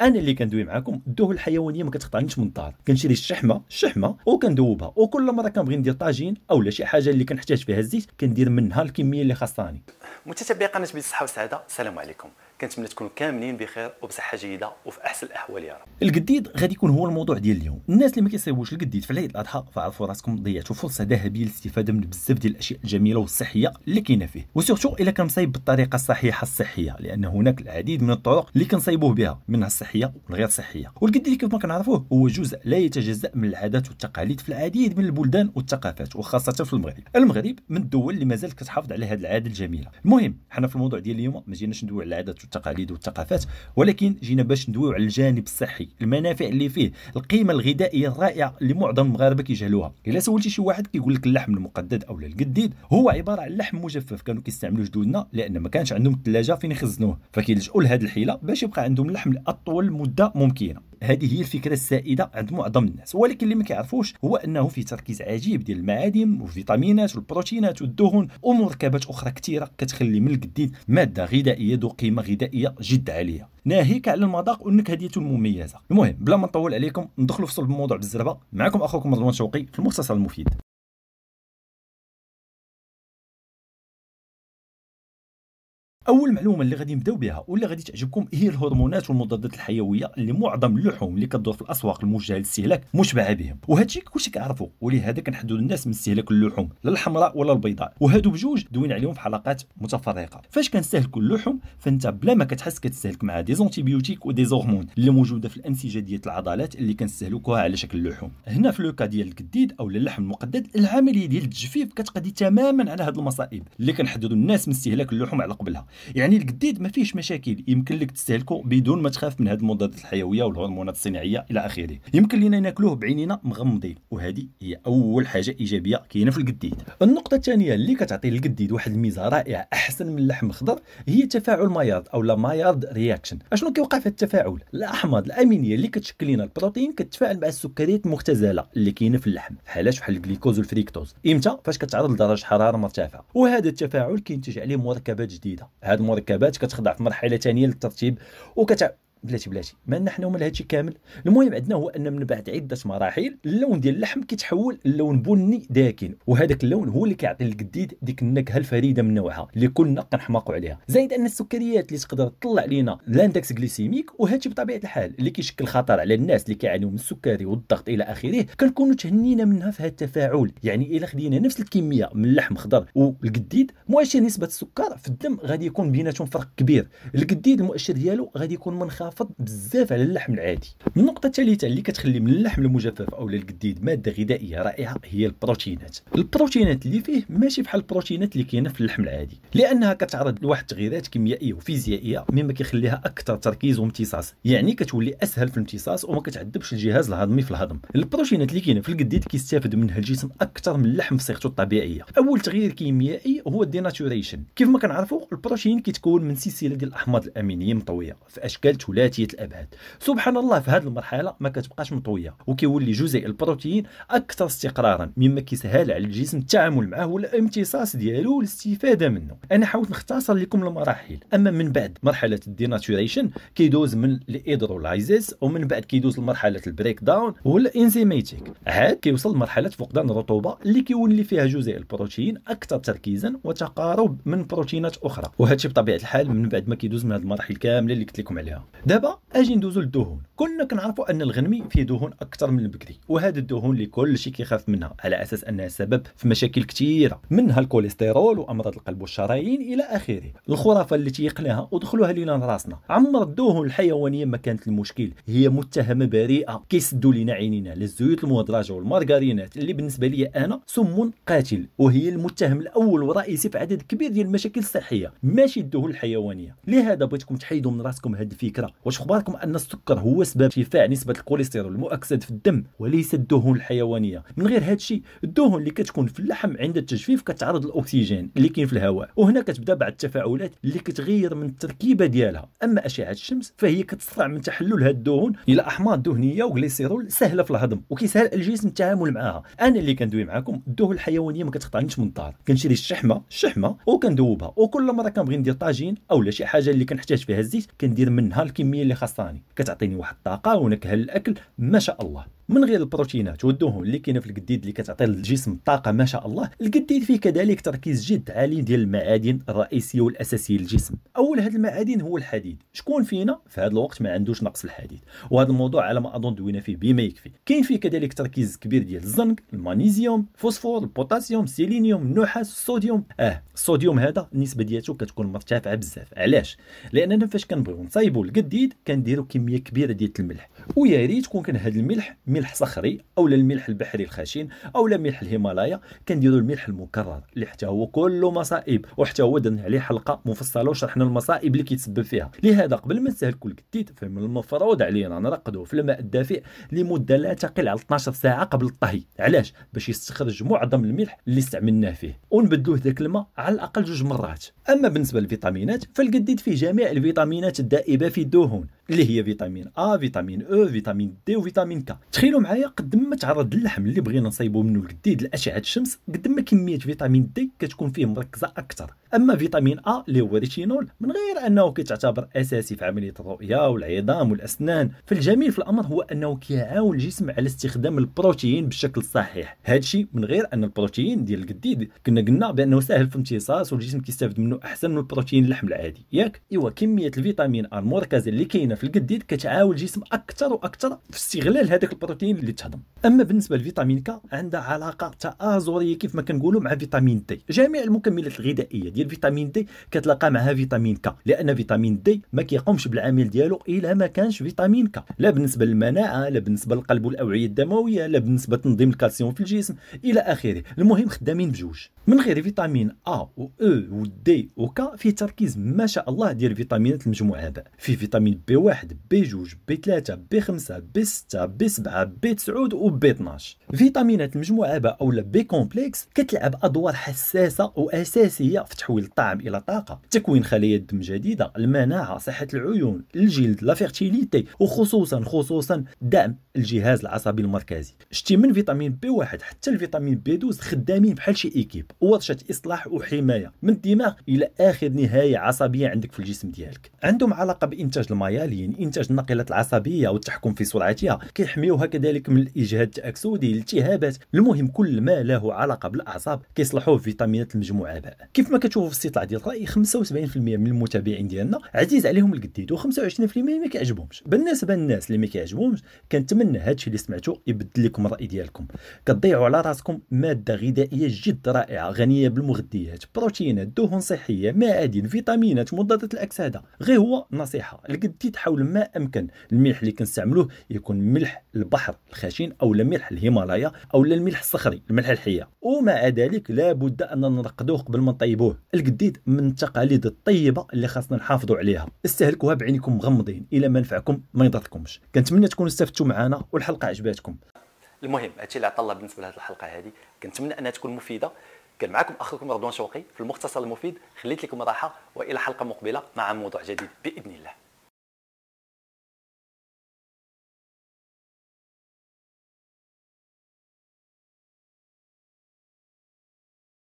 أنا اللي كندوي معاكم الدهون الحيوانية ما كتقطعنيش من الدار. كنشري الشحمة الشحمه وكندوبها. وكل مرة كنبغي ندير طاجين اولا شي حاجة اللي كنحتاج فيها الزيت كندير منها الكمية اللي خاصاني. متتبعي قناة بالصحه والسعادة. السلام عليكم. كنتمنى تكونوا كاملين بخير وبصحة جيدة وفي أحسن الأحوال يا رب. القديد غادي يكون هو الموضوع ديال اليوم. الناس اللي ما كيصيبوش القديد في العيد الأضحى فعرفوا راسكم ضيعتوا فرصة ذهبية للاستفاده من بزاف ديال الأشياء الجميلة والصحية اللي كاينة فيه. وسورتو إلا كان مصايب بالطريقة الصحيحة الصحية لأن هناك العديد من الطرق اللي كنصايبوه بها منها الصحية والغير صحية. والقديد كيف ما كنعرفوه هو جزء لا يتجزأ من العادات والتقاليد في العديد من البلدان والثقافات وخاصة في المغرب. المغرب من الدول اللي مازال كتحافظ على هذه العادة الجميلة. المهم حنا في الموضوع ديال اليوم ما جيناش ندوي على العادات والتقاليد والثقافات الثقافات ولكن جينا باش ندويو على الجانب الصحي المنافع اللي فيه القيمة الغذائية الرائعة اللي معظم المغاربة كيجهلوها. إلا سولتي شي واحد كيقول لك اللحم المقدد أو القديد هو عبارة عن لحم مجفف كانوا كيستعملوا جدودنا لأن ما كانش عندهم الثلاجة فين يخزنوه. فكيلجؤوا لهذه الحيلة باش يبقى عندهم اللحم لاطول مدة ممكنة. هذه هي الفكرة السائدة عند معظم الناس ولكن اللي ما كيعرفوش هو أنه فيه تركيز عجيب ديال المعادن والفيتامينات والبروتينات والدهون ومركبات أخرى كثيره كتخلي من القديد مادة غذائية ذو قيمة غذائية جد عالية. ناهيك على المذاق والنكهه المميزه المهم بلا ما نطول عليكم ندخلوا في صلب الموضوع بالزربة. معكم أخوكم رضوان شوقي في المختصر المفيد. أول معلومة اللي غادي نبداو بها واللي غادي تعجبكم هي الهرمونات والمضادات الحيوية اللي معظم اللحوم اللي كتدور في الأسواق الموجهة للاستهلاك مشبعة بهم. وهذا الشيء كلشي كيعرفو ولهذا كنحذروا الناس من استهلاك اللحوم لا الحمراء ولا البيضاء. وهادو بجوج دوينا عليهم في حلقات متفرقة. فاش كنستهلكوا اللحوم فانت بلا ما كتحس كتستهلك مع des antibiotiques و des hormones اللي موجودة في الأنسجة ديال العضلات اللي كنستهلكوها على شكل اللحوم. هنا في le cas ديال القديد أو اللحم المقدد العملية ديال التجفيف كتقضي تماما على هاد المصائب. اللي كنحذروا الناس من استهلاك اللحوم على قبلها. يعني القديد ما فيش مشاكل. يمكن لك تستهلكه بدون ما تخاف من هذه المضادات الحيوية والهرمونات الصناعية إلى آخره. يمكن لنا ناكلوه بعيننا مغمضين. وهذه هي أول حاجة إيجابية كاينة في القديد. النقطة الثانية اللي كتعطي للقديد واحد الميزة رائعة أحسن من اللحم الخضر هي تفاعل مايارد أو لا Maillard reaction أشنو كيوقع في التفاعل؟ الأحماض الأمينية اللي كتشكل لنا البروتين كتفاعل مع السكريات المختزلة اللي كاينة في اللحم. بحالاش بحال الجلوكوز والفركتوز؟ إمتى؟ فاش كتعرض لدرجة حرارة مرتفعة. وهذا التفاعل كينتج عليه مركبات جديدة. هذه المركبات كتخضع في مرحلة ثانية للترتيب وكت بلاتي بلاتي. ما نحن وما هادشي كامل. المهم عندنا هو أن من بعد عدة مراحل اللون ديال اللحم كيتحول للون بني داكن. وهذاك اللون هو اللي كيعطي للقديد ديك النكهة الفريدة من نوعها اللي كلنا كنحماقوا عليها. زائد أن السكريات اللي تقدر تطلع لينا l'index glycémique وهادشي بطبيعة الحال اللي كيشكل خطر على الناس اللي كيعانيوا من السكري والضغط إلى آخره كنكونوا تهنينا منها في هذا التفاعل. يعني إلا خدينا نفس الكمية من اللحم خضر والقديد مؤشر نسبة السكر في الدم غادي يكون بيناتهم فرق كبير. القديد المؤشر ديالو غادي يكون منخفض منخفض بزاف على اللحم العادي. النقطه الثالثه اللي كتخلي من اللحم المجفف أو الجديد مادة غذائية رائعة هي البروتينات. البروتينات اللي فيه ماشي بحال البروتينات اللي كاينة في اللحم العادي. لأنها كتعرض لواحد التغييرات كيميائية وفيزيائية مما كيخليها أكثر تركيز وامتصاص. يعني كتولي أسهل في الامتصاص وما كتعذبش الجهاز الهضمي في الهضم. البروتينات اللي كاينة في الجديد كيستافد منها الجسم أكثر من اللحم في صيغته الطبيعية. أول تغيير كيميائي هو الديناتوريشن. كيف ما كنعرفوا البروتين كيتكون من سلسلة ديال الأحماض الأمينية مطويه في أشكال الأبعاد. سبحان الله في هذه المرحلة ما كتبقاش مطوية وكيولي جزيء البروتين أكثر استقرارا مما كيسهل على الجسم التعامل معه والامتصاص ديالو والاستفادة منه. أنا حاولت نختصر لكم المراحل. أما من بعد مرحلة ال denaturation كيدوز من ال hydrolysis ومن بعد كيدوز لمرحلة ال breakdown وال enzymatic. عاد كيوصل لمرحلة فقدان الرطوبة اللي كيولي فيها جزيء البروتين أكثر تركيزا وتقارب من بروتينات أخرى. وهذا بطبيعة الحال من بعد ما كيدوز من هذه المراحل كاملة اللي قلت لكم عليها. دابا أجي ندوزو للدهون. كلنا كنعرفوا أن الغنمي فيه دهون أكثر من البگري وهذا الدهون اللي كلشي كيخاف منها على أساس أنها سبب في مشاكل كثيره منها الكوليسترول وأمراض القلب والشرايين إلى آخره. الخرافة اللي تيقناها ودخلوها لينا لراسنا. عمر الدهون الحيوانية ما كانت المشكل هي متهمة بريئة. كيسدوا لينا عينينا للزيوت المهدرجه والمارغرينات اللي بالنسبة لي أنا سم قاتل وهي المتهم الأول والرئيسي في عدد كبير ديال المشاكل الصحية. ماشي الدهون الحيوانية. لهذا بغيتكم تحيدوا من راسكم هذه الفكرة. واش فخباركم أن السكر هو سبب ارتفاع نسبة الكوليسترول المؤكسد في الدم وليس الدهون الحيوانية؟ من غير هذا الشيء الدهون اللي كتكون في اللحم عند التجفيف كتعرض للأكسجين اللي كاين في الهواء وهنا كتبدأ بعض التفاعلات اللي كتغير من التركيبة ديالها. أما أشعة الشمس فهي كتسرع من تحلل هذه الدهون إلى أحماض دهنية وغليسيرول سهلة في الهضم وكيسهل الجسم التعامل معها. أنا اللي كندوي معاكم الدهون الحيوانية ما كتقطعنيش من الدار كنشري الشحمة الشحمه وكندوبها. وكل مرة كنبغي ندير طاجين اولا شي حاجة اللي كنحتاج فيها الزيت كندير منها الكمية الكميه اللي خاصاني كتعطيني واحد الطاقة ونكهه للاكل ما شاء الله. من غير البروتينات والدهون اللي كاينة في القديد اللي كتعطي للجسم طاقة ما شاء الله القديد فيه كذلك تركيز جد عالي ديال المعادن الرئيسية والأساسية للجسم. أول هذه المعادن هو الحديد. شكون فينا؟ في هذا الوقت ما عندوش نقص الحديد. وهذا الموضوع على ما أظن دوينا فيه بما يكفي. كاين فيه كذلك تركيز كبير ديال الزنك المغنيسيوم الفوسفور البوتاسيوم السيلينيوم النحاس الصوديوم. آه الصوديوم هذا النسبة ديالته كتكون مرتفعة بزاف. علاش؟ لأننا فاش كنبغيو نصايبوا القديد كنديروا كمية كبيرة ديال الملح. ويا ريت كون كان هذا الملح ملح صخري أو الملح البحري الخشن أو ملح الهيمالايا كنديروا الملح المكرر اللي حتى هو كله مصائب وحتى هو درنا عليه حلقة مفصلة وشرحنا المصائب اللي كيتسبب فيها. لهذا قبل ما نستهلكوا القديد فمن المفروض علينا نرقدوه في الماء الدافئ لمدة لا تقل على 12 ساعة قبل الطهي. علاش؟ باش يستخرج معظم الملح اللي استعملناه فيه. ونبدلوه ذاك الماء على الأقل جوج مرات. أما بالنسبة للفيتامينات فالقديد فيه جميع الفيتامينات الذائبة في الدهون. اللي هي فيتامين ا فيتامين أو فيتامين دي وفيتامين ك تخيلوا معايا قد ما تعرض اللحم اللي بغينا نصايبوا منه القديد لأشعة الشمس قد ما كمية فيتامين دي كتكون فيه مركزة أكثر. أما فيتامين ا اللي هو ريتينول من غير أنه كيتعتبر أساسي في عملية الرؤية والعظام والأسنان فالجميل في الأمر هو أنه كيعاون الجسم على استخدام البروتين بالشكل الصحيح هذا الشيء من غير أن البروتين ديال القديد كنا قلنا بأنه سهل في الامتصاص والجسم كيستافد منه أحسن من البروتين اللحم العادي. ياك؟ إيوا كمية الفيتامين ا المركزة اللي كاينة في القديد كتعاون الجسم أكثر وأكثر في استغلال هذاك البروتين اللي تهضم. أما بالنسبة للفيتامين ك عندها علاقة تآزرية كيف ما كنقولوا مع فيتامين دي. جميع المكملات الغذائية ديال فيتامين دي كتلقى معها فيتامين ك لأن فيتامين دي ما كيقومش بالعمل ديالو إلا ما كانش فيتامين ك لا بالنسبة للمناعة لا بالنسبة للقلب والأوعية الدموية لا بالنسبة لتنظيم الكالسيوم في الجسم إلى آخره. المهم خدامين بجوج. من غير فيتامين ا و أو و دي و ك فيه تركيز ما شاء الله ديال فيتامينات المجموعة باء في فيتامين بي 1 بي 2 بي 3 بي 5 بي 6 بي 7 بي 9 و بي 12 فيتامينات المجموعه باء أو B complex كتلعب أدوار حساسة واساسيه في تحويل الطعام إلى طاقة. تكوين خلايا الدم جديدة المناعة صحة العيون الجلد la fertilité وخصوصا خصوصا دعم الجهاز العصبي المركزي. شتي من فيتامين بي 1 حتى الفيتامين بي 12 خدامين بحال شي équipe. ورشة إصلاح وحمايه من الدماغ إلى آخر نهاية عصبية عندك في الجسم ديالك. عندهم علاقة بإنتاج الميالين إنتاج الناقلات العصبية والتحكم في سرعتها. كيحميوها كذلك من الإجهاد التاكسدي الالتهابات المهم كل ما له علاقة بالأعصاب كيصلحوه في فيتامينات المجموعة باء كيف ما كتشوفوا في الاستطلاع ديال الرأي 75% من المتابعين ديالنا عزيز عليهم الجديد و25% ما كيعجبهمش. بالنسبة للناس اللي ما كيعجبهمش كنتمنى هادشي اللي سمعتو يبدل لكم الرأي ديالكم. كتضيعوا على راسكم مادة غذائية جد رائعة غنية بالمغذيات بروتينات دهون صحية معادن فيتامينات مضادات الأكسدة. غير هو نصيحة الجديد حاول ما أمكن. الملح اللي كنستعملوه يكون ملح البحر الخشن أو ملح الهيمالايا أو الملح الصخري الملح الحية. ومع ذلك لابد أن نرقدوه قبل ما نطيبوه. الجديد من التقاليد الطيبة اللي خاصنا نحافظوا عليها. استهلكوها بعينكم مغمضين. إلى ما نفعكم ما يضركمش. كنتمنى تكونوا استفدتوا معنا والحلقة عجباتكم. المهم هادشي اللي عطى الله بالنسبة لهذه الحلقة هذه كنتمنى أنها تكون مفيدة. كان معكم أخوكم رضوان شوقي. في المختصر المفيد خليت لكم راحة. وإلى حلقة مقبلة مع موضوع جديد بإذن الله.